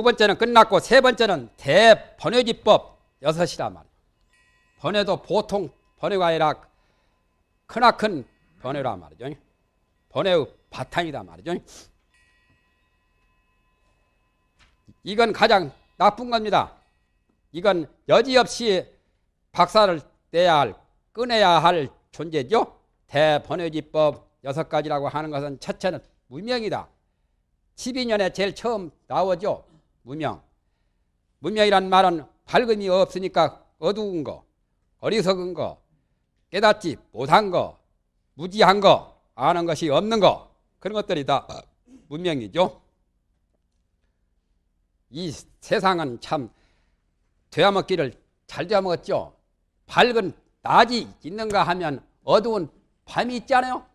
두 번째는 끝났고 세 번째는 대번외기법 여섯이란 말이에요. 번외도 보통 번외가 아니라 크나큰 번외란 말이죠. 번외의 바탕이다 말이죠. 이건 가장 나쁜 겁니다. 이건 여지없이 박사를 떼야 할, 꺼내야 할 존재죠. 대번외기법 여섯 가지라고 하는 것은 첫째는 무명이다. 12년에 제일 처음 나오죠. 무명. 무명이란 말은 밝음이 없으니까 어두운 거, 어리석은 거, 깨닫지 못한 거, 무지한 거, 아는 것이 없는 거 그런 것들이 다 문명이죠. 이 세상은 참 되어먹기를 잘 되어먹었죠. 밝은 낮이 있는가 하면 어두운 밤이 있잖아요.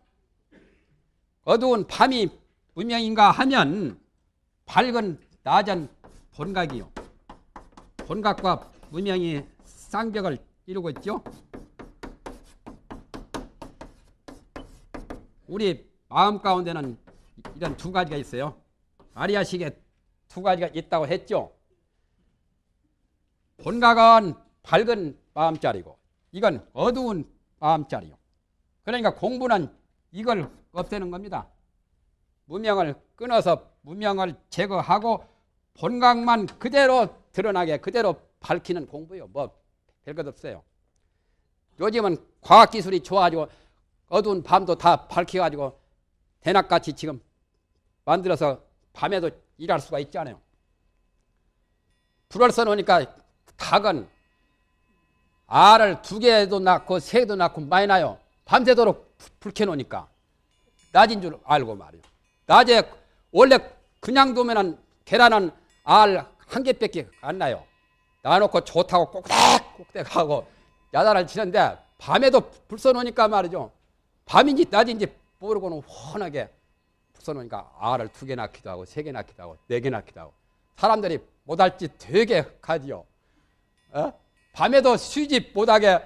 어두운 밤이 문명인가 하면 밝은 낮은 본각이요. 본각과 문명이 쌍벽을 이루고 있죠. 우리 마음 가운데는 이런 두 가지가 있어요. 아리아식에 두 가지가 있다고 했죠. 본각은 밝은 마음자리고 이건 어두운 마음자리요. 그러니까 공부는 이걸 없애는 겁니다. 무명을 끊어서 무명을 제거하고 본각만 그대로 드러나게 그대로 밝히는 공부요. 뭐 별것 없어요. 요즘은 과학기술이 좋아지고 어두운 밤도 다 밝혀가지고 대낮같이 지금 만들어서 밤에도 일할 수가 있잖아요. 불을 써놓으니까 닭은 알을 두 개도 낳고 세 개도 낳고 많이 나요. 밤새도록 불 켜놓으니까 낮인 줄 알고 말이에요. 낮에 원래 그냥 두면은 계란은 알 한 개밖에 안 나요. 놔놓고 좋다고 꼭딱꼭딱하고 야단을 치는데 밤에도 불 써놓으니까 말이죠. 밤인지 낮인지 모르고는 훤하게 불 써놓으니까 알을 두 개 낳기도 하고 세 개 낳기도 하고 네 개 낳기도 하고 사람들이 못할 짓 되게 가지요. 어? 밤에도 수집 못하게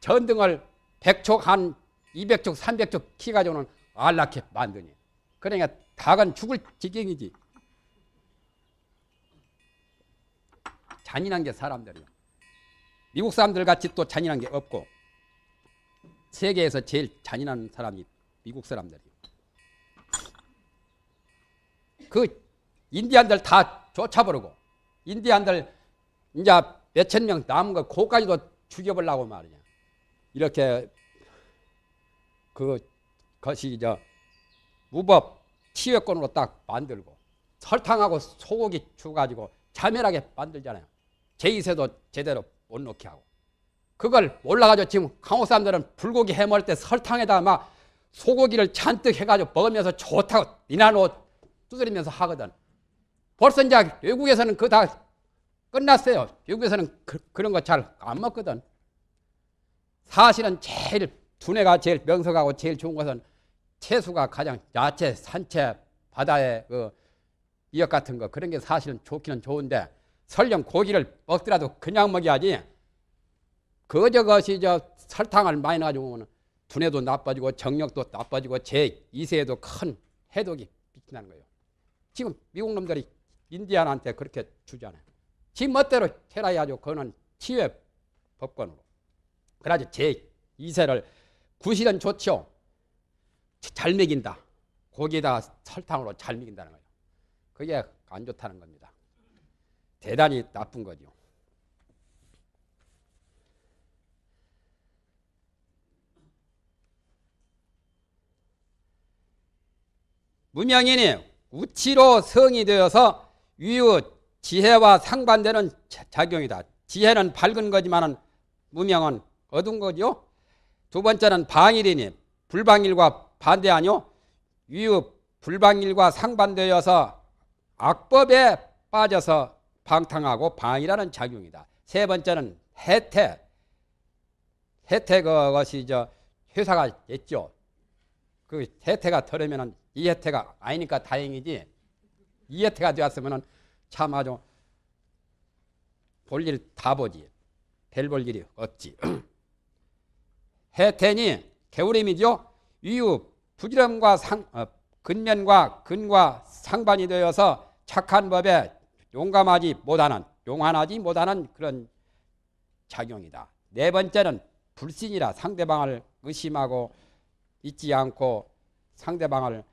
전등을 100촉 한 200촉 300촉 키 가지고는 알 낳게 만드니 그러니까 닭은 죽을 지경이지. 잔인한 게 사람들이요. 미국 사람들 같이 또 잔인한 게 없고 세계에서 제일 잔인한 사람이 미국 사람들이요. 그 인디안들 다 쫓아버리고 인디안들 이제 몇천 명 남은 거 그까지도 죽여보려고 말이냐. 이렇게 그 것이 저 무법 치외권으로 딱 만들고 설탕하고 소고기 주가지고 자멸하게 만들잖아요. 제2세도 제대로 못 넣게 하고. 그걸 몰라가지고 지금 강호 사람들은 불고기 해먹을 때 설탕에다가 막 소고기를 잔뜩 해가지고 먹으면서 좋다고 니나노 두드리면서 하거든. 벌써 이제 외국에서는 그거 다 끝났어요. 외국에서는 그, 런 거 잘 안 먹거든. 사실은 제일 두뇌가 제일 명석하고 제일 좋은 것은 채수가 가장 야채, 산채, 바다의 그 미역 같은 거 그런 게 사실은 좋기는 좋은데 설령 고기를 먹더라도 그냥 먹여야지. 그저 것이 저 설탕을 많이 놔주면 두뇌도 나빠지고 정력도 나빠지고 제 2세에도 큰 해독이 비친다는 거예요. 지금 미국 놈들이 인디안한테 그렇게 주잖아요. 지 멋대로 해라야죠. 그거는 치외 법권으로. 그래가지고 제 2세를 구실은 좋죠. 잘 먹인다. 고기에다가 설탕으로 잘 먹인다는 거예요. 그게 안 좋다는 겁니다. 대단히 나쁜 거죠. 무명인이 우치로 성이 되어서 위의 지혜와 상반되는 작용이다. 지혜는 밝은 거지만 무명은 어두운 거죠. 두 번째는 방일이니 불방일과 반대하뇨. 위의 불방일과 상반되어서 악법에 빠져서 방탕하고 방이라는 작용이다. 세 번째는 혜택. 혜택 그것이 저 회사가 있죠. 그 혜택가 덜으면은 이 혜택가 아니니까 다행이지. 이 혜택가 되었으면은 참 아주 볼일 다 보지. 별 볼 일이 없지. 혜택이 개울임이죠. 이유 부지런과 상, 어, 근면과 근과 상반이 되어서 착한 법에 용감하지 못하는 용한하지 못하는 그런 작용이다. 네 번째는 불신이라 상대방을 의심하고 있지 않고 상대방을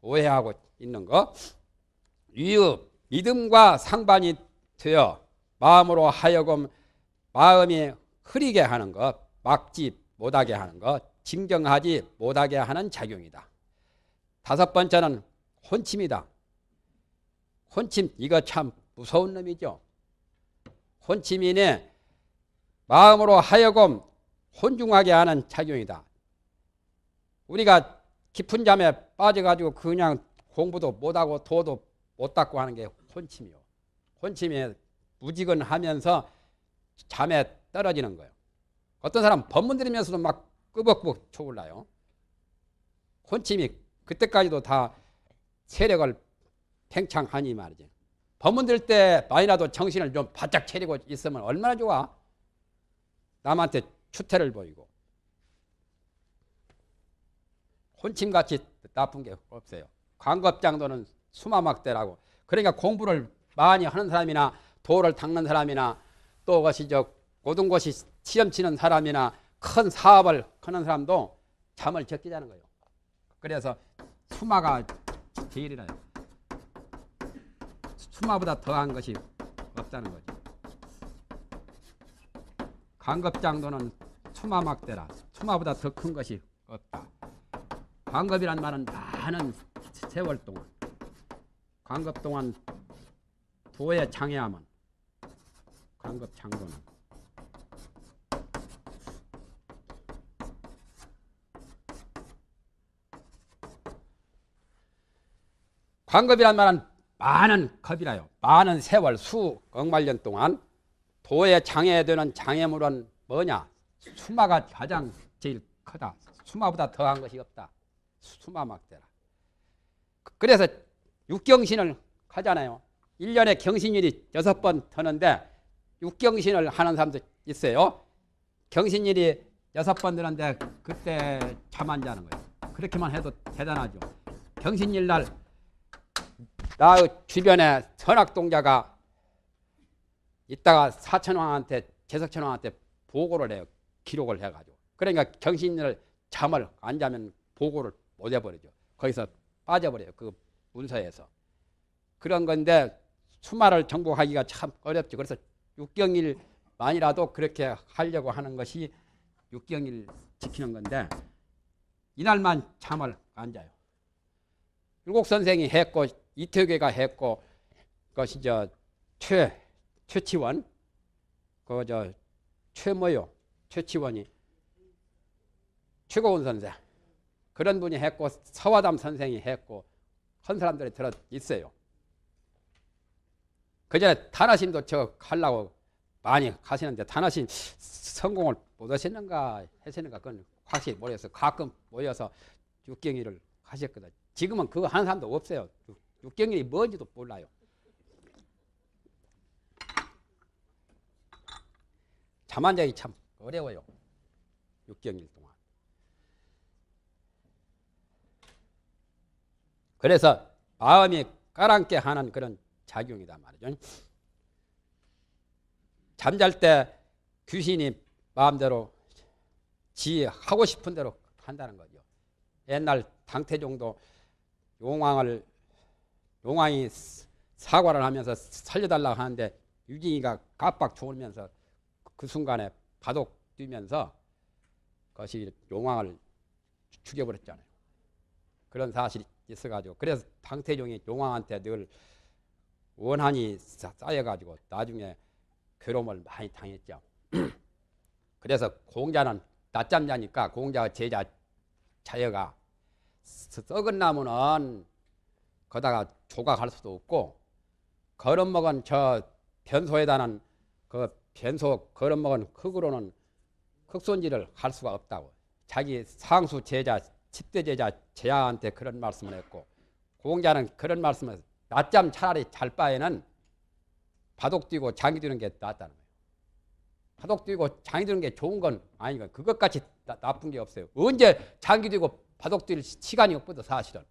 오해하고 있는 것. 위협, 믿음과 상반이 되어 마음으로 하여금 마음이 흐리게 하는 것, 막지 못하게 하는 것, 진정하지 못하게 하는 작용이다. 다섯 번째는 혼침이다. 혼침, 이거 참 무서운 놈이죠. 혼침이네 마음으로 하여금 혼중하게 하는 작용이다. 우리가 깊은 잠에 빠져가지고 그냥 공부도 못하고 도도 못 닦고 하는 게 혼침이요. 혼침이 무지근하면서 잠에 떨어지는 거예요. 어떤 사람 법문 들으면서도 막 끄벅끄벅 초올라요. 혼침이 그때까지도 다 세력을 팽창하니 말이지. 법문 들을 때 많이라도 정신을 좀 바짝 차리고 있으면 얼마나 좋아. 남한테 추태를 보이고. 혼침같이 나쁜 게 없어요. 광급장도는 수마막대라고. 그러니까 공부를 많이 하는 사람이나 도를 닦는 사람이나 또 것이 저 고등고시 시험 치는 사람이나 큰 사업을 하는 사람도 잠을 적게 자는 거예요. 그래서 수마가 제일이라요. 수마보다 더한 것이 없다는 거죠. 강급장도는 수마막대라. 수마보다 더 큰 것이 없다. 광급이란 말은 많은 세월 동안 광급 동안 도에 장애하면 광급 장도는 광급이란 말은 많은 겁이라요. 많은 세월 수 억만 년 동안 도에 장애되는 장애물은 뭐냐? 수마가 가장 제일 크다. 수마보다 더한 것이 없다. 수마 막대라. 그래서 육경신을 하잖아요. 1년에 경신일이 여섯 번 터는데 육경신을 하는 사람도 있어요. 경신일이 여섯 번 드는데 그때 잠 안 자는 거예요. 그렇게만 해도 대단하죠. 경신일 날 나 주변에 선악동자가 이따가 사천왕한테 제석천왕한테 보고를 해요. 기록을 해가지고. 그러니까 경신일 잠을 안 자면 보고를 못 해버리죠. 거기서 빠져버려요. 그 문서에서. 그런 건데 수마를 정복하기가 참 어렵죠. 그래서 육경일만이라도 그렇게 하려고 하는 것이 육경일 지키는 건데 이날만 잠을 안 자요. 율곡 선생이 했고 이태계가 했고 그것이 저최 최치원 그저 최모요 최치원이 최고원 선생 그런 분이 했고 서화담 선생이 했고 한 사람들이 들어 있어요. 그전에 단하심도 저 하려고 많이 가시는데 단하심 성공을 못 하시는가 하시는가 그건 확실히 모르겠어요. 가끔 모여서 육경일을 하셨거든. 지금은 그거 하는 사람도 없어요. 육경일이 뭔지도 몰라요. 잠안 자기 참 어려워요. 육경일 동안. 그래서 마음이 까랑게 하는 그런 작용이다 말이죠. 잠잘 때 귀신이 마음대로 지 하고 싶은 대로 한다는 거죠. 옛날 당태종도 용왕을 용왕이 사과를 하면서 살려달라고 하는데 유진이가 깜빡 졸면서 그 순간에 바둑 뛰면서 그것이 용왕을 죽여버렸잖아요. 그런 사실이 있어가지고 그래서 당태종이 용왕한테 늘 원한이 쌓여가지고 나중에 괴로움을 많이 당했죠. 그래서 공자는 낮잠 자니까 공자가 제자 자여가 썩은 나무는 거다가 조각할 수도 없고 걸음먹은 저 변소에다는 그 변소 걸음먹은 흙으로는 흙손질을 할 수가 없다고 자기 상수 제자 10대 제자 제야한테 그런 말씀을 했고 공자는 그런 말씀을 낮잠 차라리 잘 바에는 바둑 뛰고 장기 뛰는 게 낫다는 거예요. 바둑 뛰고 장기 뛰는 게 좋은 건 아니고 나, 나쁜 게 없어요. 언제 장기 뛰고 바둑 뛸 시간이 없거든 사실은.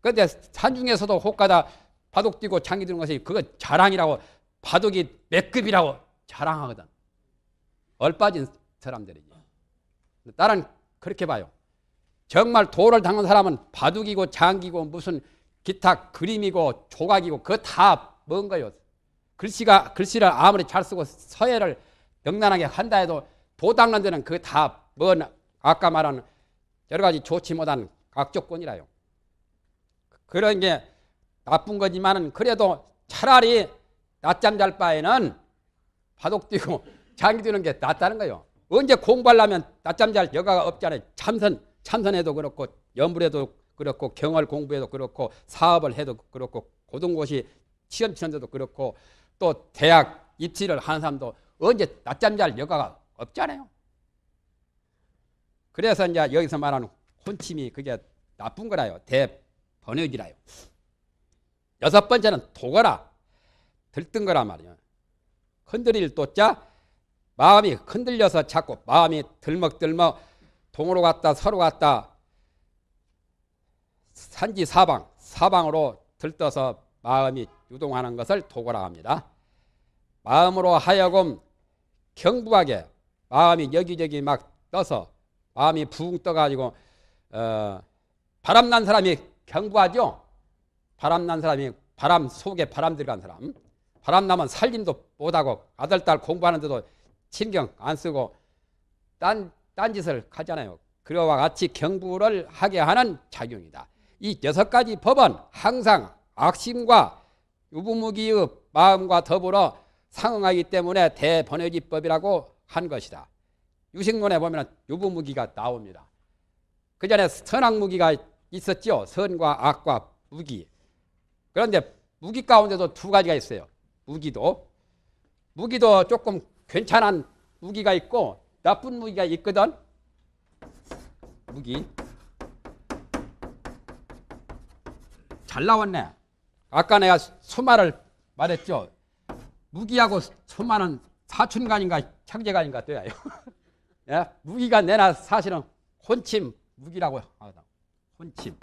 그런데 산중에서도 혹가다 바둑 뛰고 장기 드는 것이 그거 자랑이라고 바둑이 몇 급이라고 자랑하거든. 얼빠진 사람들이지. 나는 그렇게 봐요. 정말 도를 닦는 사람은 바둑이고 장기고 무슨 기타 그림이고 조각이고 그거 다 뭔 거요. 글씨가 글씨를 아무리 잘 쓰고 서예를 명란하게 한다 해도 도 닦는 데는 그거 다뭔 아까 말한 여러 가지 좋지 못한 악조건이라요. 그런 게 나쁜 거지만은 그래도 차라리 낮잠 잘 바에는 바둑 뛰고 장기 뛰는 게 낫다는 거예요. 언제 공부하려면 낮잠 잘 여가가 없잖아요. 참선, 참선해도 그렇고, 연불해도 그렇고, 경을 공부해도 그렇고, 사업을 해도 그렇고, 고등고시 시험 치는데도 그렇고, 또 대학 입시를 하는 사람도 언제 낮잠 잘 여가가 없잖아요. 그래서 이제 여기서 말하는 혼침이 그게 나쁜 거라요. 대 번역이라요. 여섯 번째는 도거라. 들뜬 거란 말이야. 흔들릴 또자 마음이 흔들려서 자꾸 마음이 들먹들먹 동으로 갔다 서로 갔다 산지 사방 사방으로 들떠서 마음이 유동하는 것을 도거라 합니다. 마음으로 하여금 경부하게 마음이 여기저기 막 떠서 마음이 붕 떠가지고 어, 바람난 사람이 경부하죠. 바람난 사람이 바람 속에 바람 들어간 사람. 바람 나면 살림도 못하고 아들 딸 공부하는데도 신경 안 쓰고 딴, 딴 짓을 하잖아요. 그와 같이 경부를 하게 하는 작용이다. 이 여섯 가지 법은 항상 악심과 유부무기의 마음과 더불어 상응하기 때문에 대번외지법이라고 한 것이다. 유식론에 보면 유부무기가 나옵니다. 그 전에 선악무기가 있었죠. 선과 악과 무기. 그런데 무기 가운데도 두 가지가 있어요. 무기도. 무기도 조금 괜찮은 무기가 있고 나쁜 무기가 있거든. 무기. 잘 나왔네. 아까 내가 수마를 말했죠. 무기하고 수마는 사춘간인가 형제간인가 돼요. 예? 무기가 내나 사실은 혼침 무기라고 하거든. 혼침.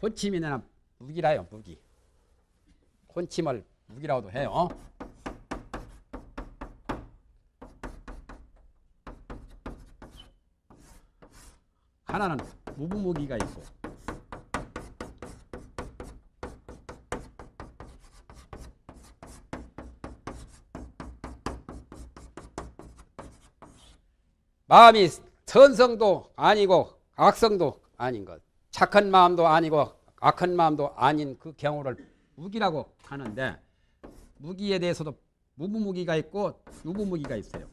혼침이 내나 무기라요, 무기. 혼침을 무기라고도 해요. 하나는 무부무기가 있고 마음이 선성도 아니고 악성도 아닌 것 착한 마음도 아니고 악한 마음도 아닌 그 경우를 무기라고 하는데 무기에 대해서도 무부무기가 있고 유부무기가 있어요.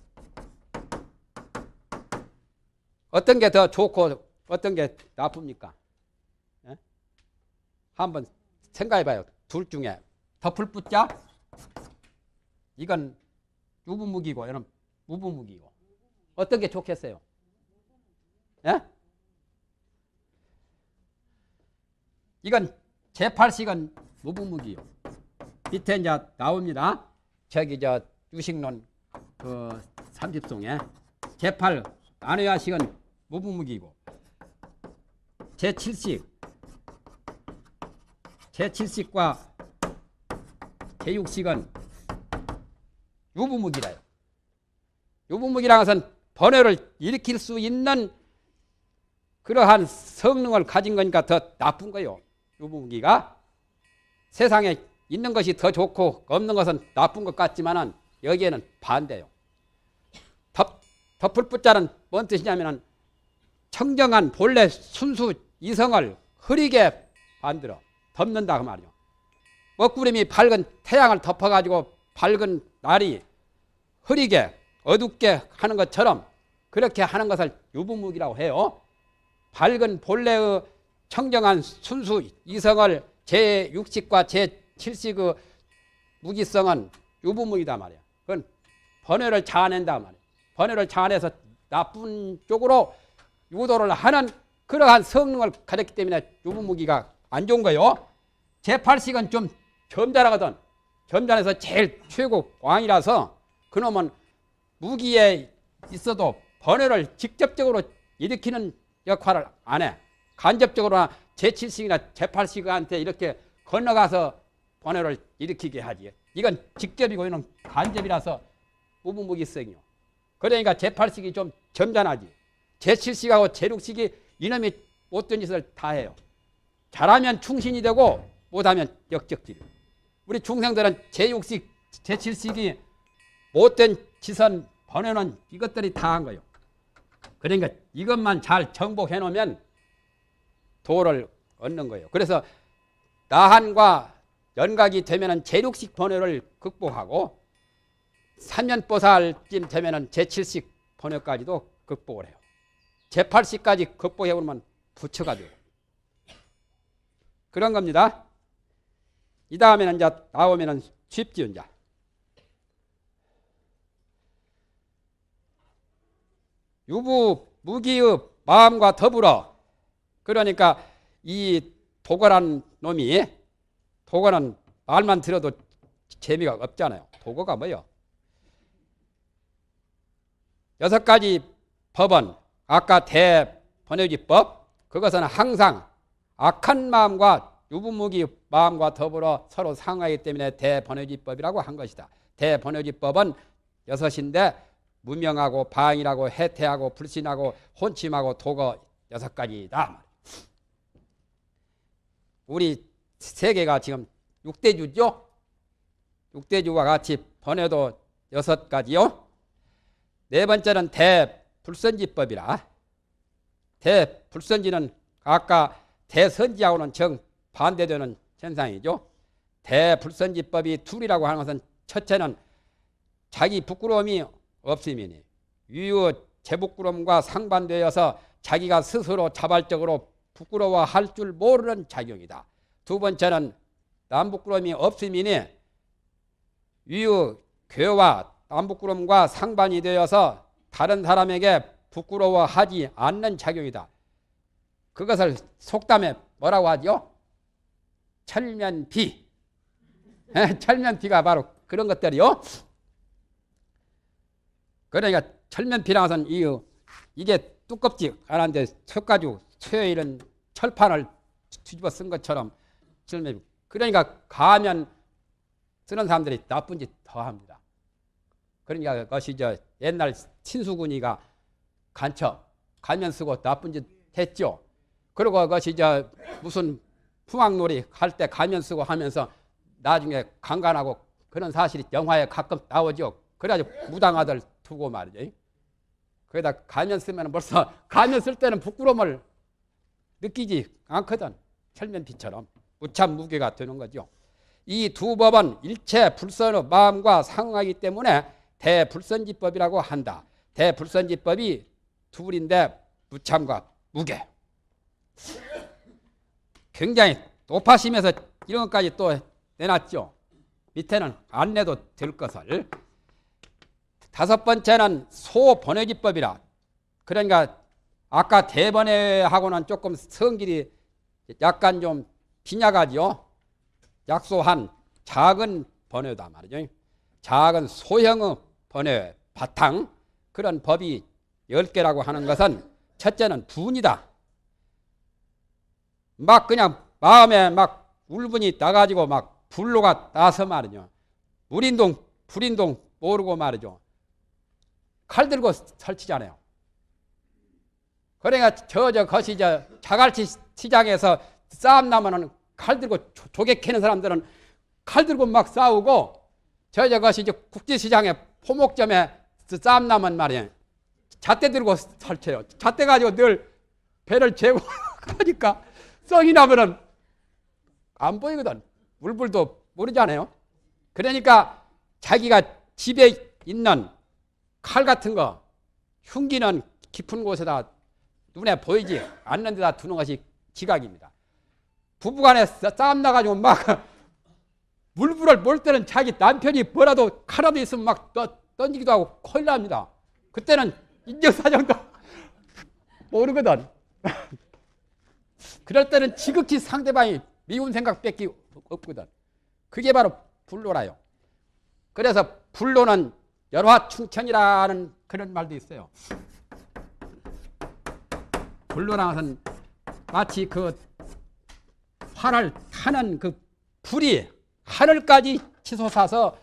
어떤 게 더 좋고 어떤 게 나쁩니까? 예? 한번 생각해 봐요. 둘 중에 덮을 붙자 이건 유부무기고 이건 무부무기고 어떤 게 좋겠어요? 예? 이건 제8식은 무부무기요. 밑에 이제 나옵니다. 저기 저 유식론 그 30송에 제8 나누야식은 무부무기고 제7식 제7식과 제6식은 유부무기라요. 유부무기라는 것은 번뇌를 일으킬 수 있는 그러한 성능을 가진 거니까 더 나쁜 거요. 유부무기가 세상에 있는 것이 더 좋고 없는 것은 나쁜 것 같지만은 여기에는 반대요. 덮, 덮을 붙자는 뭔 뜻이냐면은 청정한 본래 순수 이성을 흐리게 만들어 덮는다 그 말이요. 먹구름이 밝은 태양을 덮어가지고 밝은 날이 흐리게 어둡게 하는 것처럼 그렇게 하는 것을 유부무기라고 해요. 밝은 본래의 청정한 순수 이성을 제6식과 제7식의 무기성은 유부무이다 말이야. 그건 번뇌를 자아낸다 말이야. 번뇌를 자아내서 나쁜 쪽으로 유도를 하는 그러한 성능을 가졌기 때문에 유부무기가 안 좋은 거요. 제8식은 좀 점잖하거든. 점잖해서 제일 최고 왕이라서 그놈은 무기에 있어도 번뇌를 직접적으로 일으키는 역할을 안 해. 간접적으로나 제7식이나 제8식한테 이렇게 건너가서 번뇌를 일으키게 하지. 이건 직접이고 이는 간접이라서 무무무기성이요. 그러니까 제8식이 좀 점잖하지. 제7식하고 제6식이 이놈이 못된 짓을 다 해요. 잘하면 충신이 되고 못하면 역적질. 우리 중생들은 제6식, 제7식이 못된 짓은 번뇌는 이것들이 다 한 거예요. 그러니까 이것만 잘 정복해 놓으면 도를 얻는 거예요. 그래서 나한과 연각이 되면은 제6식 번뇌를 극복하고 삼년보살쯤 되면은 제7식 번뇌까지도 극복을 해요. 제8식까지 극복해 보면 부처가 되고 그런 겁니다. 이 다음에는 이제 나오면은 쉽지요, 이 유부 무기의 마음과 더불어 그러니까 이 도거란 놈이 도거는 말만 들어도 재미가 없잖아요. 도거가 뭐요? 여섯 가지 법은 아까 대번외기법 그것은 항상 악한 마음과 유부무기 마음과 더불어 서로 상하기 때문에 대번외기법이라고 한 것이다. 대번외기법은 여섯인데 무명하고 방이라고 해태하고 불신하고 혼침하고 도거 여섯 가지다. 우리 세계가 지금 육대주죠? 육대주와 같이 번외도 여섯 가지요. 네 번째는 대불선지법이라. 대불선지는 아까 대선지하고는 정 반대되는 현상이죠. 대불선지법이 둘이라고 하는 것은 첫째는 자기 부끄러움이 없음이니 유유 제부끄러움과 상반되어서 자기가 스스로 자발적으로 부끄러워할 줄 모르는 작용이다. 두 번째는 남부끄러움이 없음이니 유유 괴와 남부끄러움과 상반이 되어서 다른 사람에게 부끄러워하지 않는 작용이다. 그것을 속담에 뭐라고 하죠? 철면비. 철면비가 바로 그런 것들이요. 그러니까 철면피라서는 이 이게 두껍지 않은데 척가지고 쇠 이런 철판을 뒤집어 쓴 것처럼 철면 그러니까 가면 쓰는 사람들이 나쁜 짓 더 합니다. 그러니까 그것이 저 옛날 친수군이가 간첩 가면 쓰고 나쁜 짓 했죠. 그리고 그것이 저 무슨 풍악놀이 할 때 가면 쓰고 하면서 나중에 강간하고 그런 사실이 영화에 가끔 나오죠. 그래가지고 무당아들 두고 말이죠. 거기다 가면 쓰면 벌써 가면 쓸 때는 부끄러움을 느끼지 않거든. 철면피처럼 무참 무게가 되는 거죠. 이 두 법은 일체 불선의 마음과 상하기 때문에 대불선지법이라고 한다. 대불선지법이 둘인데 무참과 무게. 굉장히 높아시면서 이런 것까지 또 내놨죠. 밑에는 안 내도 될 것을. 다섯 번째는 소번외기법이라. 그러니까 아까 대번외하고는 조금 성질이 약간 좀 빈약하죠. 약소한 작은 번외다 말이죠. 작은 소형의 번외 바탕 그런 법이 열개라고 하는 것은 첫째는 분이다. 막 그냥 마음에 막 울분이 나가지고 막 불로가 나서 말이죠. 물인동 불인동 모르고 말이죠. 칼 들고 설치잖아요. 그러니까 저저 것이 저 자갈치 시장에서 싸움 나면은 칼 들고 조개 캐는 사람들은 칼 들고 막 싸우고 저저 것이 이제 국제시장에 포목점에 싸움 나면 말이에요. 잣대 들고 설쳐요. 잣대 가지고 늘 배를 재고 그러니까 썽이 나면은 안 보이거든. 물불도 모르잖아요. 그러니까 자기가 집에 있는 칼 같은 거 흉기는 깊은 곳에다 눈에 보이지 않는 데다 두는 것이 지각입니다. 부부간에 싸움 나가지고 막 물불을 몰 때는 자기 남편이 뭐라도 칼라도 있으면 막 던지기도 하고 큰일 납니다. 그때는 인정사정도 모르거든. 그럴 때는 지극히 상대방이 미운 생각밖에 없거든. 그게 바로 불로라요. 그래서 불로는 열화 충천이라는 그런 말도 있어요. 불로라는 마치 그 활을 타는 그 불이 하늘까지 치솟아서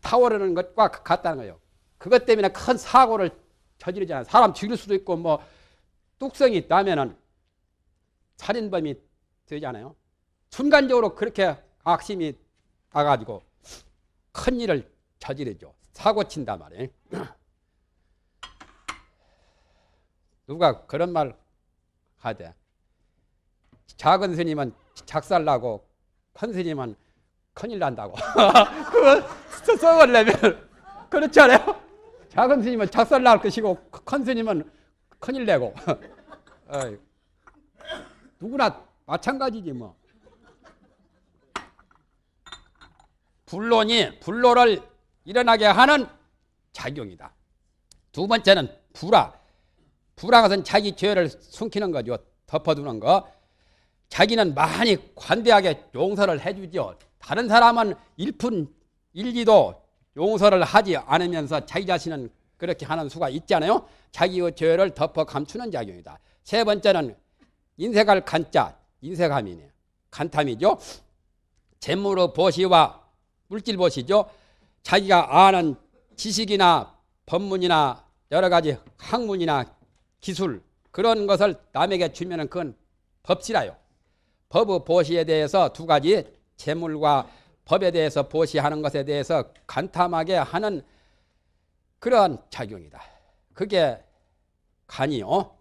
타오르는 것과 같다는 거예요. 그것 때문에 큰 사고를 저지르잖아요. 사람 죽일 수도 있고 뭐 뚝성이 있다면은 살인범이 되잖아요. 순간적으로 그렇게 악심이 나가지고 큰 일을 저지르죠. 사고 친단 말이에요. 누가 그런 말 하대. 작은 스님은 작살나고 큰 스님은 큰일 난다고. 그거 그렇지 않아요? 작은 스님은 작살날 것이고 큰 스님은 큰일 내고. 누구나 마찬가지지 뭐. 불론이 불로를 일어나게 하는 작용이다. 두 번째는 불화. 불화가 것은 자기 죄를 숨기는 거죠. 덮어두는 거. 자기는 많이 관대하게 용서를 해주죠. 다른 사람은 일푼 일기도 용서를 하지 않으면서 자기 자신은 그렇게 하는 수가 있잖아요. 자기의 죄를 덮어 감추는 작용이다. 세 번째는 인색할 간자, 인색함이네. 간탐이죠. 재물의 보시와 물질 보시죠. 자기가 아는 지식이나 법문이나 여러 가지 학문이나 기술 그런 것을 남에게 주면은 그건 법치라요. 법의 보시에 대해서 두 가지 재물과 법에 대해서 보시하는 것에 대해서 간탐하게 하는 그러한 작용이다. 그게 간이요.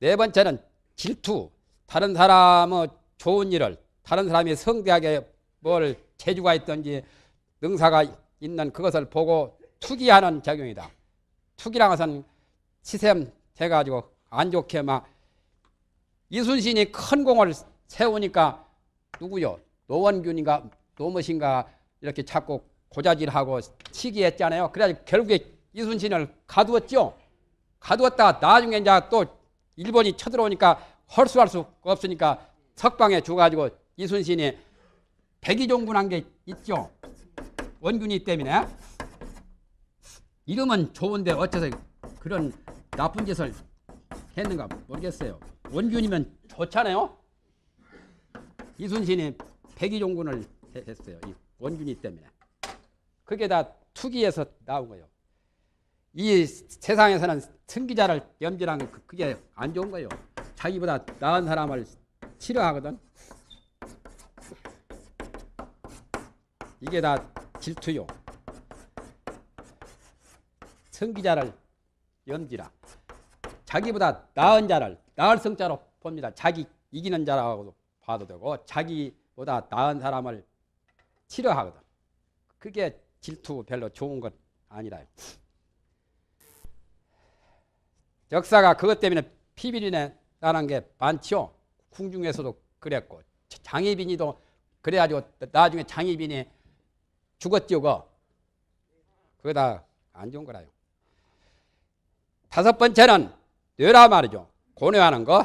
네 번째는 질투. 다른 사람의 좋은 일을 다른 사람이 성대하게 뭘 재주가 있든지 능사가 있는 그것을 보고 투기하는 작용이다. 투기란 것은 시샘 해가지고 안 좋게 막 이순신이 큰 공을 세우니까 누구요? 노원균인가 노무신가 이렇게 자꾸 고자질하고 시기했잖아요. 그래서 결국에 이순신을 가두었죠. 가두었다가 나중에 이제 또 일본이 쳐들어오니까 헐수할 수 없으니까 석방에 줘가지고 이순신이 백의종군한 게 있죠. 원균이 때문에 이름은 좋은데 어째서 그런 나쁜 짓을 했는가 모르겠어요. 원균이면 좋잖아요. 이순신이 백의종군을 했어요. 이 원균이 때문에. 그게 다 투기에서 나온 거예요. 이 세상에서는 승기자를 염질한 그게 안 좋은 거예요. 자기보다 나은 사람을 싫어하거든. 이게 다 질투요. 성기자를 염지라. 자기보다 나은 자를 나을 성자로 봅니다. 자기 이기는 자라고 봐도 되고 자기보다 나은 사람을 싫어하거든. 그게 질투 별로 좋은 건 아니라. 역사가 그것 때문에 피비린에 나는 게 많죠. 궁중에서도 그랬고 장희빈이도 그래가지고 나중에 장희빈이 죽었죠. 그거. 그거 다 안 좋은 거라요. 다섯 번째는 뇌라 말이죠. 고뇌하는 거.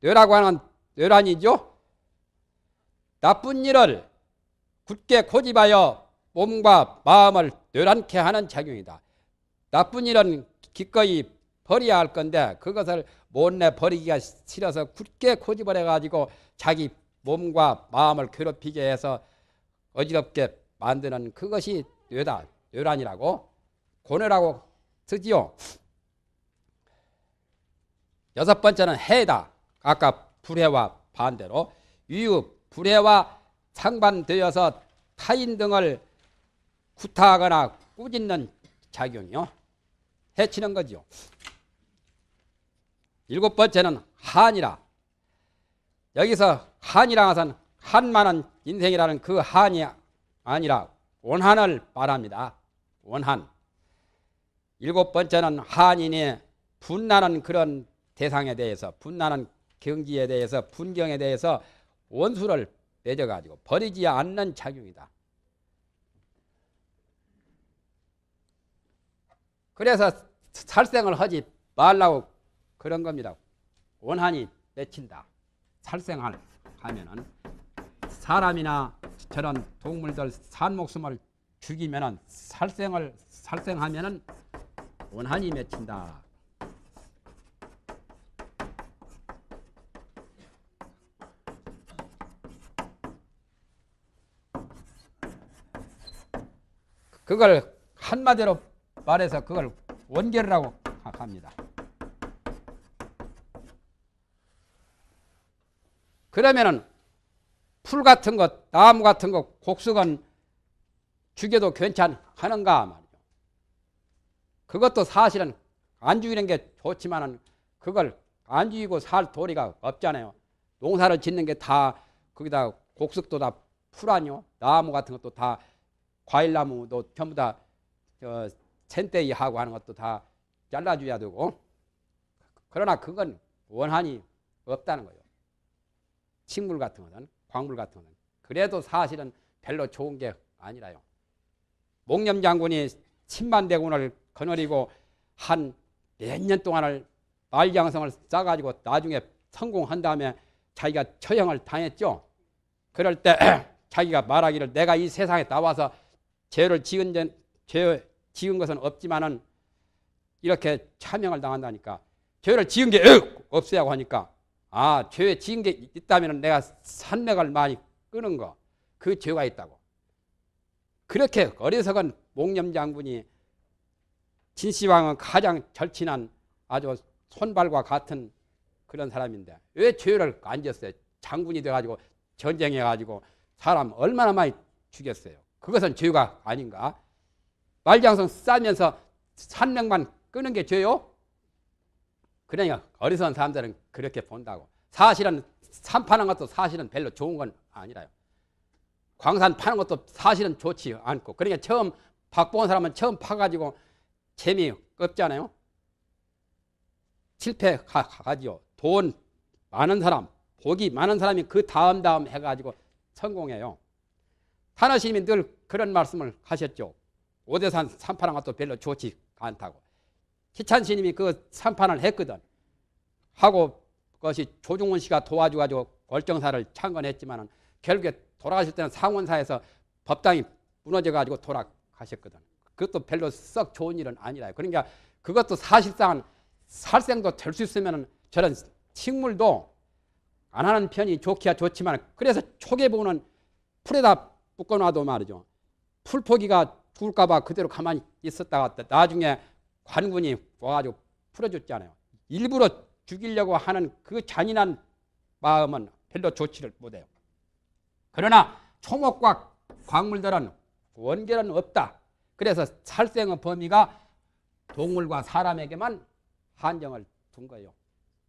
뇌라고 하는 뇌란이죠. 나쁜 일을 굳게 고집하여 몸과 마음을 뇌란케 하는 작용이다. 나쁜 일은 기꺼이 버려야 할 건데 그것을 못내 버리기가 싫어서 굳게 고집을 해가지고 자기 몸과 마음을 괴롭히게 해서 어지럽게 만드는 그것이 뇌다, 뇌란이라고 고뇌라고 쓰지요. 여섯 번째는 해다. 아까 불해와 반대로 위유 불해와 상반되어서 타인 등을 구타하거나 꾸짖는 작용이요. 해치는 거죠. 일곱 번째는 한이라. 여기서 한이라 것은 한많은 인생이라는 그 한이 아니라 원한을 말합니다. 원한. 일곱 번째는 한인이 분나는 그런 대상에 대해서 분나는 경지에 대해서 분경에 대해서 원수를 맺어가지고 버리지 않는 작용이다. 그래서 살생을 하지 말라고 그런 겁니다. 원한이 맺힌다. 살생을 하면은 사람이나 저런 동물들 산 목숨을 죽이면은 살생을 살생하면은 원한이 맺힌다. 그걸 한마디로 말해서 그걸 원결이라고 합니다. 그러면은 풀 같은 것, 나무 같은 것, 곡석은 죽여도 괜찮하는가 말이죠. 그것도 사실은 안 죽이는 게 좋지만은 그걸 안 죽이고 살 도리가 없잖아요. 농사를 짓는 게 다 거기다 곡석도 다 풀 아니요. 나무 같은 것도 다 과일나무도 전부 다저 센떼이 하고 하는 것도 다 잘라줘야 되고 그러나 그건 원한이 없다는 거예요. 식물 같은 것은 광물 같은 것은 그래도 사실은 별로 좋은 게 아니라요. 목념 장군이 10만 대군을 거느리고 한 몇 년 동안을 말장성을 쌓아가지고 나중에 성공한 다음에 자기가 처형을 당했죠. 그럴 때 자기가 말하기를 내가 이 세상에 나와서 죄를 지은, 죄 지은 것은 없지만은 이렇게 차명을 당한다니까 죄를 지은 게 없어야고 하니까 아, 죄 지은 게 있다면 내가 산맥을 많이 끄는 거, 그 죄가 있다고. 그렇게 어리석은 목념 장군이 진시황은 가장 절친한 아주 손발과 같은 그런 사람인데 왜 죄를 안 졌어요? 장군이 돼가지고 전쟁해가지고 사람 얼마나 많이 죽였어요. 그것은 죄가 아닌가? 말장성 싸면서 산맥만 끄는 게 죄요? 그러니까 어리석은 사람들은 그렇게 본다고. 사실은 산 파는 것도 사실은 별로 좋은 건 아니라요. 광산 파는 것도 사실은 좋지 않고. 그러니까 처음 박보은 사람은 처음 파가지고 재미 없잖아요. 실패하지요. 돈 많은 사람, 복이 많은 사람이 그 다음 다음 해가지고 성공해요. 하나님이 늘 그런 말씀을 하셨죠. 오대산 산파는 것도 별로 좋지 않다고. 희찬 스님이 그 산판을 했거든. 하고 그것이 조중훈 씨가 도와줘가지고 월정사를 창건했지만 결국에 돌아가실 때는 상원사에서 법당이 무너져가지고 돌아가셨거든. 그것도 별로 썩 좋은 일은 아니라. 그러니까 그것도 사실상 살생도 될 수 있으면 저런 식물도 안 하는 편이 좋기야 좋지만 그래서 초계 보는 풀에다 묶어놔도 말이죠. 풀포기가 죽을까봐 그대로 가만히 있었다가 나중에 관군이 와가지고 풀어줬잖아요. 일부러 죽이려고 하는 그 잔인한 마음은 별로 좋지를 못해요. 그러나 초목과 광물들은 원결은 없다. 그래서 살생의 범위가 동물과 사람에게만 한정을 둔 거예요.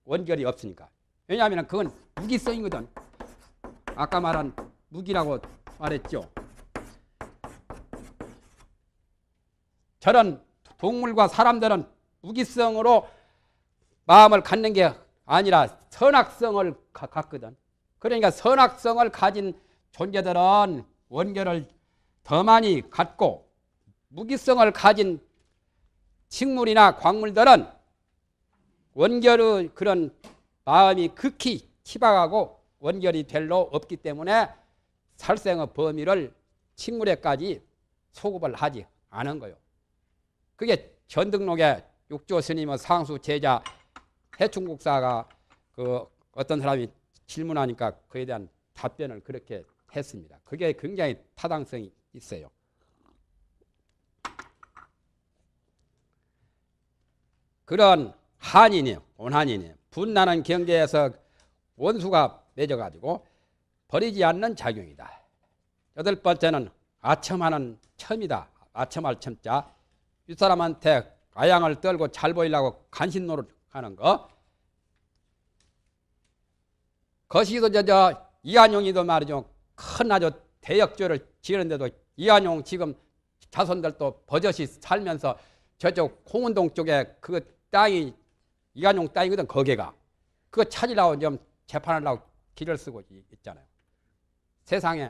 원결이 없으니까. 왜냐하면 그건 무기성이거든. 아까 말한 무기라고 말했죠. 저런 동물과 사람들은 무기성으로 마음을 갖는 게 아니라 선악성을 갖거든. 그러니까 선악성을 가진 존재들은 원결을 더 많이 갖고 무기성을 가진 식물이나 광물들은 원결의 그런 마음이 극히 희박하고 원결이 별로 없기 때문에 살생의 범위를 식물에까지 소급을 하지 않은 거요. 그게 전등록의 육조 스님의 상수 제자 해충국사가 그 어떤 사람이 질문하니까 그에 대한 답변을 그렇게 했습니다. 그게 굉장히 타당성이 있어요. 그런 한인이 온한인이 분나는 경계에서 원수가 맺어가지고 버리지 않는 작용이다. 여덟 번째는 아첨하는 첨이다. 아첨할 첨자. 윗사람한테 아양을 떨고 잘 보이려고 간신 노릇하는 거. 거시기도 저, 저 이한용이도 말이죠. 큰 아주 대역죄를 지는데도 이한용 지금 자손들도 버젓이 살면서 저쪽 홍은동 쪽에 그 땅이 이한용 땅이거든 거기가 그거 찾으려고 좀 재판하려고 길을 쓰고 있잖아요. 세상에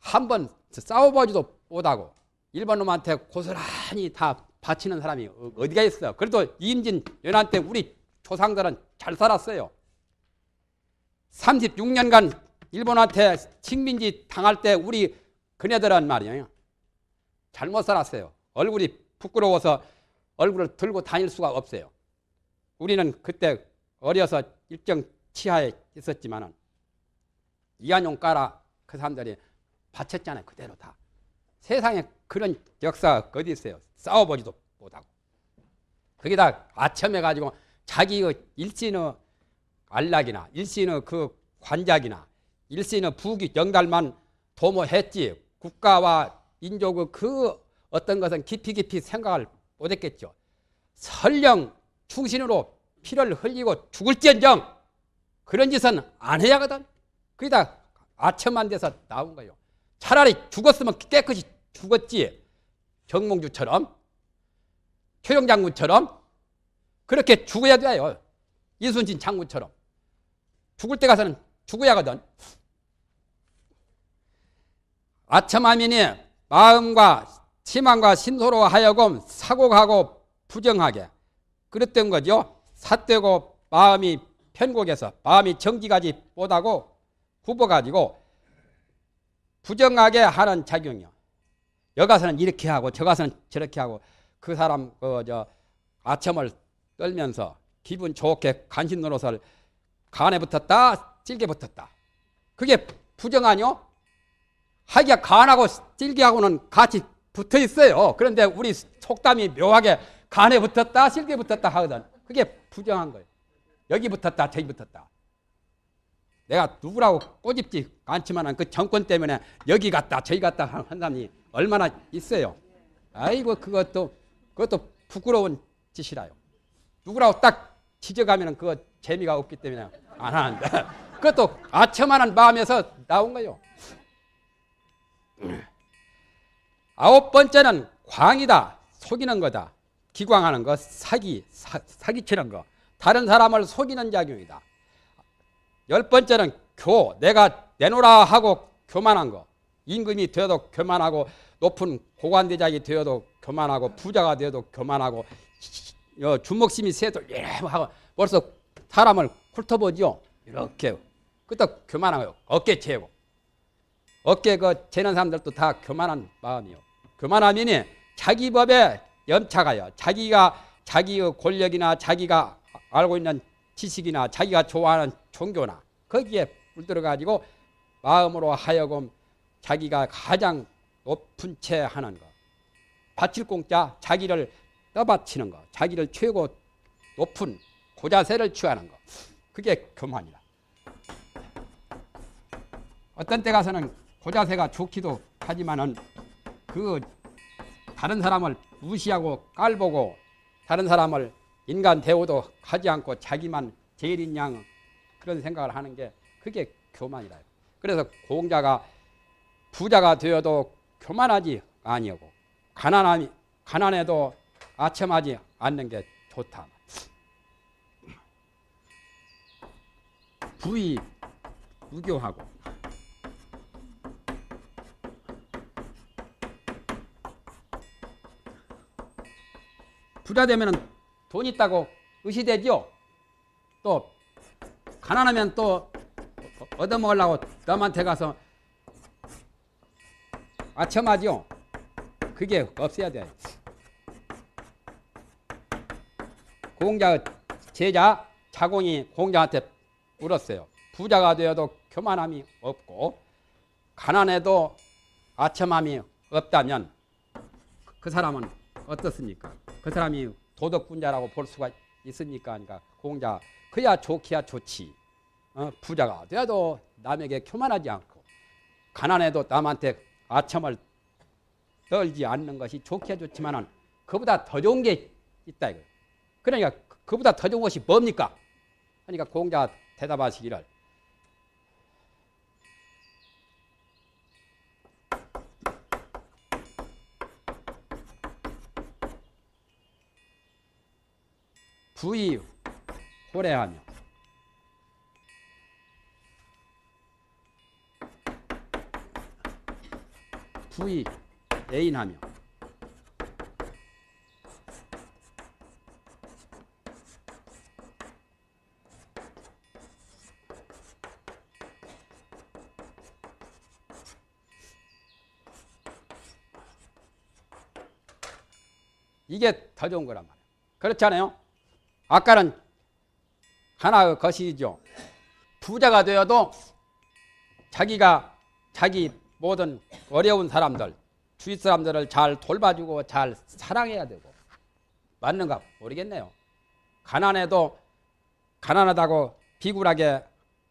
한 번 싸워보지도 못하고 일본 놈한테 고스란히 다 바치는 사람이 어, 어디가 있어요. 그래도 임진 연한 때 우리 조상들은 잘 살았어요. 36년간 일본한테 식민지 당할 때 우리 그네들은 말이에요. 잘못 살았어요. 얼굴이 부끄러워서 얼굴을 들고 다닐 수가 없어요. 우리는 그때 어려서 일정 치하에 있었지만은 이한용 까라 그 사람들이 바쳤잖아요. 그대로 다. 세상에 그런 역사가 어디 있어요? 싸워보지도 못하고. 거기다 아첨해 가지고 자기의 일신의 안락이나 일신의 그 관작이나 일신의 부귀 영달만 도모했지 국가와 민족의 그 어떤 것은 깊이 깊이 생각을 못했겠죠. 설령 충신으로 피를 흘리고 죽을지언정 그런 짓은 안 해야 하거든. 거기다 아첨한 데서 나온 거예요. 차라리 죽었으면 깨끗이 죽었지. 정몽주처럼 최영 장군처럼 그렇게 죽어야 돼요. 이순신 장군처럼 죽을 때 가서는 죽어야 하거든. 아첨하민이 마음과 희망과 신소로 하여금 사고하고 부정하게 그랬던 거죠. 삿되고 마음이 편곡해서 마음이 정지가지 못하고 굽어가지고 부정하게 하는 작용이요. 여가서는 이렇게 하고 저가서는 저렇게 하고 그 사람 그저 아첨을 떨면서 기분 좋게 간신 노릇을 간에 붙었다 찔게 붙었다. 그게 부정 아니요? 하기가 간하고 찔기하고는 같이 붙어 있어요. 그런데 우리 속담이 묘하게 간에 붙었다 실게 붙었다 하거든. 그게 부정한 거예요. 여기 붙었다 저기 붙었다. 내가 누구라고 꼬집지 않지만 그 정권 때문에 여기 갔다 저기 갔다 한 사람이 얼마나 있어요. 아이고 그것도 그것도 부끄러운 짓이라요. 누구라고 딱 지적하면 그거 재미가 없기 때문에 안 하는데 그것도 아첨하는 마음에서 나온 거요. 아홉 번째는 광이다. 속이는 거다. 기광하는 거, 사기, 사, 사기치는 거. 다른 사람을 속이는 작용이다. 열 번째는 교, 내가 내놓으라 하고 교만한 거. 임금이 되어도 교만하고 높은 고관대장이 되어도 교만하고 부자가 되어도 교만하고 주먹심이 세도 이래 하고 벌써 사람을 훑어보죠. 이렇게 그것도 교만하고 어깨 채고 어깨 그 재는 사람들도 다 교만한 마음이요. 교만하면이 자기 법에 염차가요. 자기가 자기의 권력이나 자기가 알고 있는 지식이나 자기가 좋아하는 종교나 거기에 물들어 가지고 마음으로 하여금 자기가 가장 높은 채 하는 거. 바칠 공짜 자기를 떠받치는 거. 자기를 최고 높은 고자세를 취하는 거. 그게 교만이다. 어떤 때 가서는 고자세가 좋기도 하지만은 그 다른 사람을 무시하고 깔보고 다른 사람을 인간 대우도 하지 않고 자기만 제일인 양 그런 생각을 하는 게 그게 교만이다. 그래서 공자가 부자가 되어도 교만하지 아니하고 가난함이 가난해도 아첨하지 않는 게 좋다. 부의 무교하고 부자 되면은 돈 있다고 의시되죠. 또 가난하면 또 얻어먹으려고 남한테 가서 아첨하죠. 그게 없어야 돼. 공자 제자 자공이 공자한테 물었어요. 부자가 되어도 교만함이 없고 가난해도 아첨함이 없다면 그 사람은 어떻습니까? 그 사람이 도덕군자라고 볼 수가 있습니까? 그러니까 공자 그야 좋기야 좋지. 어, 부자가 되어도 남에게 교만하지 않고 가난해도 남한테 아첨을 떨지 않는 것이 좋기야 좋지만은 그보다 더 좋은 게 있다 이거. 그러니까 그보다 더 좋은 것이 뭡니까? 그러니까 공자 대답하시기를 부의 호래하며 부의 애인하며 이게 더 좋은 거란 말이에요. 그렇잖아요. 아까는 하나의 것이죠. 부자가 되어도 자기가 자기 모든 어려운 사람들, 주위 사람들을 잘 돌봐주고 잘 사랑해야 되고 맞는가 모르겠네요. 가난해도 가난하다고 비굴하게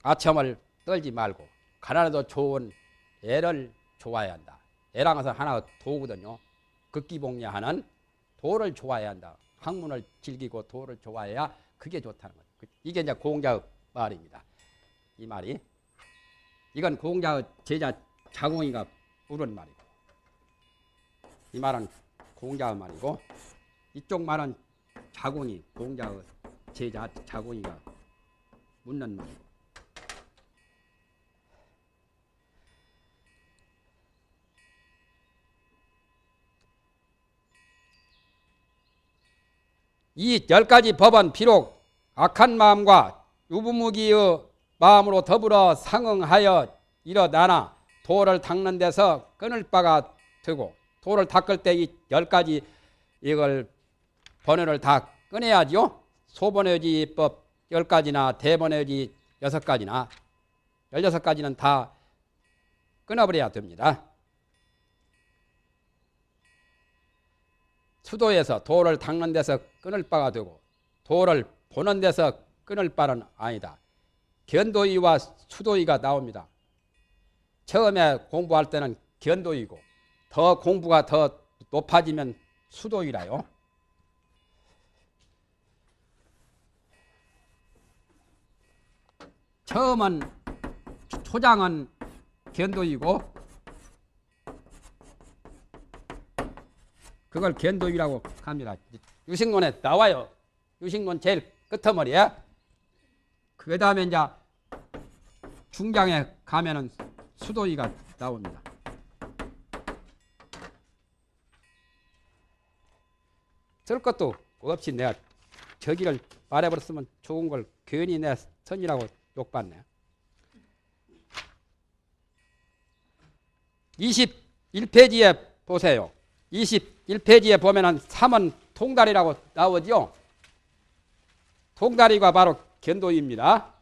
아첨을 떨지 말고 가난해도 좋은 애를 좋아해야 한다. 애랑 해서 하나 도거든요. 극기복리하는 도를 좋아해야 한다. 학문을 즐기고 도를 좋아해야 그게 좋다는 거죠. 그, 이게 이제 공자의 말입니다. 이 말이 이건 공자의 제자 자공이가 부른 말이고 이 말은 공자의 말이고 이쪽 말은 자공이 공자의 제자 자공이가 묻는 말이고 이 열 가지 법은 비록 악한 마음과 유부무기의 마음으로 더불어 상응하여 일어나나 도를 닦는 데서 끊을 바가 되고 도를 닦을 때 이 열 가지 이걸 번호를 다 꺼내야지요. 소번외지법 열 가지나 대번외지 여섯 가지나 열여섯 가지는 다 끊어버려야 됩니다. 수도에서 도를 닦는 데서 끊을 바가 되고 도를 보는 데서 끊을 바는 아니다. 견도이와 수도이가 나옵니다. 처음에 공부할 때는 견도이고 더 공부가 더 높아지면 수도이라요. 처음은 초장은 견도이고 그걸 견도이라고 합니다. 유식론에 나와요. 유식론 제일 끝머리에 그 다음에 이제 중장에 가면은 수도이가 나옵니다. 쓸 것도 없이 내가 저기를 말해버렸으면 좋은 걸 괜히 내 선이라고 욕받네. 21페이지에 보세요. 21페이지에 보면은 3은 통다리라고 나오죠. 통다리가 바로 견도입니다.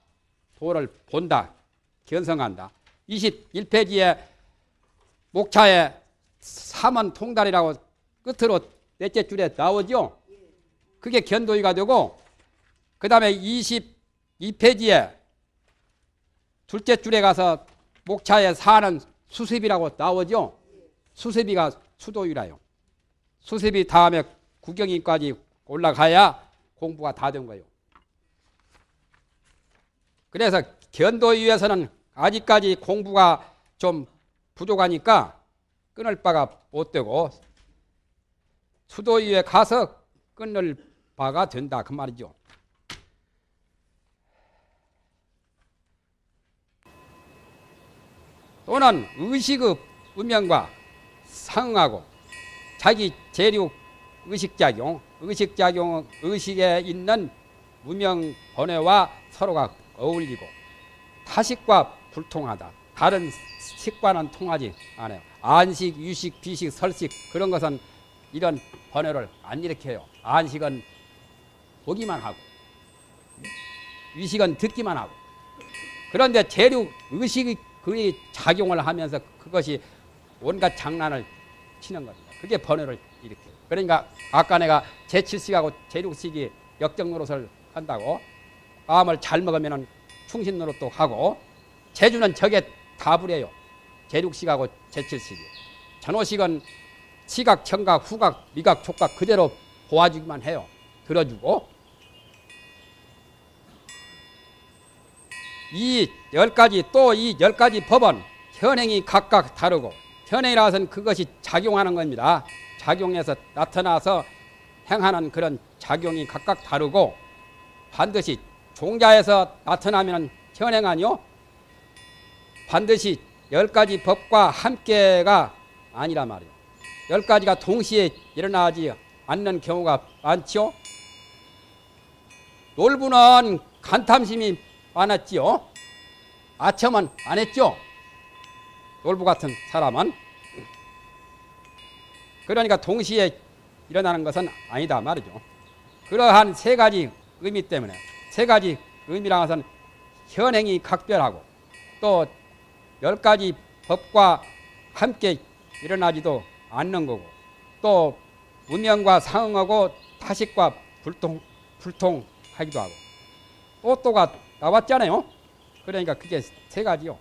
도를 본다, 견성한다. 21페이지에 목차에 3은 통다리라고 끝으로 넷째 줄에 나오죠. 그게 견도이가 되고 그 다음에 22페이지에 둘째 줄에 가서 목차에 사는 수습이라고 나오죠. 수습이가 수도유라요. 수습이 다음에 구경인까지 올라가야 공부가 다 된 거예요. 그래서 견도유에서는 아직까지 공부가 좀 부족하니까 끊을 바가 못 되고 수도유에 가서 끊을 바가 된다 그 말이죠. 또는 의식의 운명과 상응하고 자기 재력 의식작용, 의식작용, 의식에 있는 무명 번외와 서로가 어울리고 타식과 불통하다. 다른 식과는 통하지 않아요. 안식, 유식, 비식, 설식 그런 것은 이런 번외를 안 일으켜요. 안식은 보기만 하고 유식은 듣기만 하고 그런데 재력 의식이 그 작용을 하면서 그것이 온갖 장난을 치는 겁니다. 그게 번외를 일으켜요. 그러니까 아까 내가 제7식하고 제6식이 역적 노릇을 한다고 마음을 잘 먹으면 충신 노릇도 하고 제주는 저게 다 부려요. 제6식하고 제7식이. 전호식은 시각, 청각, 후각, 미각, 촉각 그대로 보아주기만 해요. 들어주고 이 열 가지 또 이 열 가지 법은 현행이 각각 다르고 현행이라서는 그것이 작용하는 겁니다. 작용해서 나타나서 행하는 그런 작용이 각각 다르고 반드시 종자에서 나타나면 현행 아니요? 반드시 열 가지 법과 함께가 아니란 말이에요. 열 가지가 동시에 일어나지 않는 경우가 많죠. 놀부는 간탐심이 많았지요. 아첨은 안 했죠. 놀부 같은 사람은 그러니까 동시에 일어나는 것은 아니다 말이죠. 그러한 세 가지 의미 때문에 세 가지 의미랑 것은 현행이 각별하고 또 열 가지 법과 함께 일어나지도 않는 거고 또 음영과 상응하고 타식과 불통 불통하기도 하고 또 또가 나왔잖아요. 그러니까 그게 세 가지요.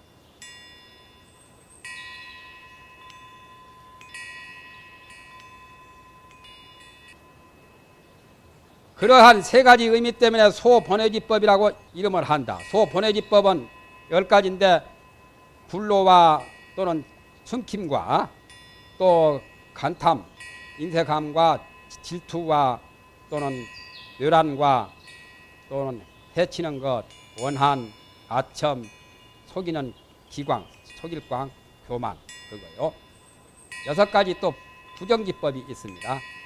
그러한 세 가지 의미 때문에 소보내지법이라고 이름을 한다. 소보내지법은 열 가지인데 불로와 또는 숨김과 또 간탐, 인색함과 질투와 또는 뇌란과 또는 해치는 것, 원한, 아첨, 속이는 기광, 속일광, 교만 그거요. 여섯 가지 또 부정지법이 있습니다.